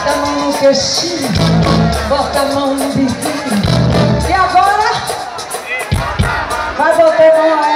Bota a mão no queixinho, bota a mão no biquinho. E agora? Vai botar a mão aí.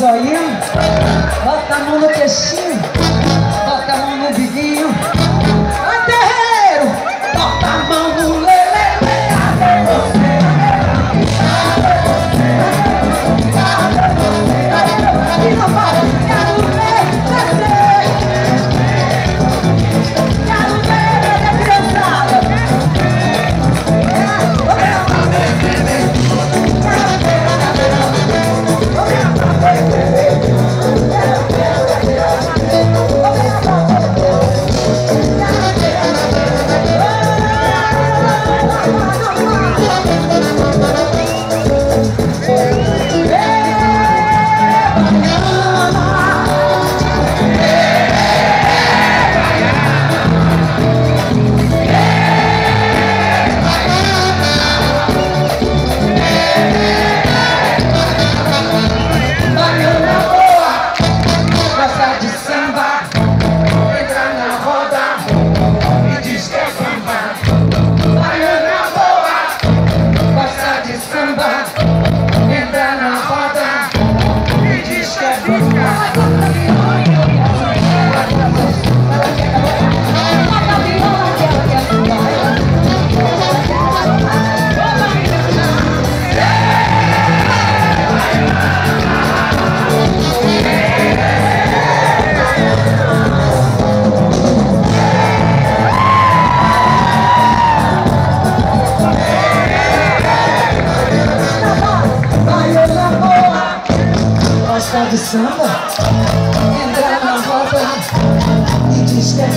joinha, bota a mão no peixinho, bota a mão no biguinho. gostar de samba? Entra na roda e diz que é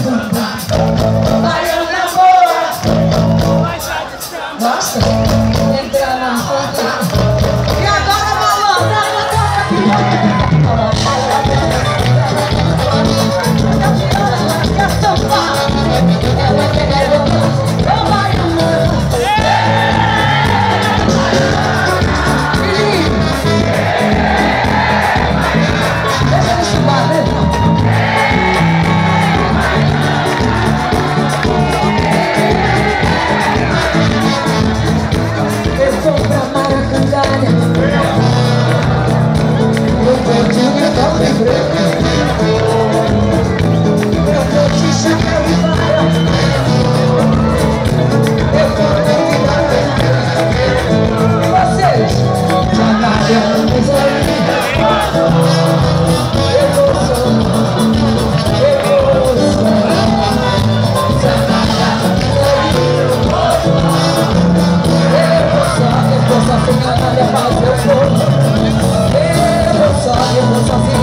eu vou. Eu eu vou sozinho.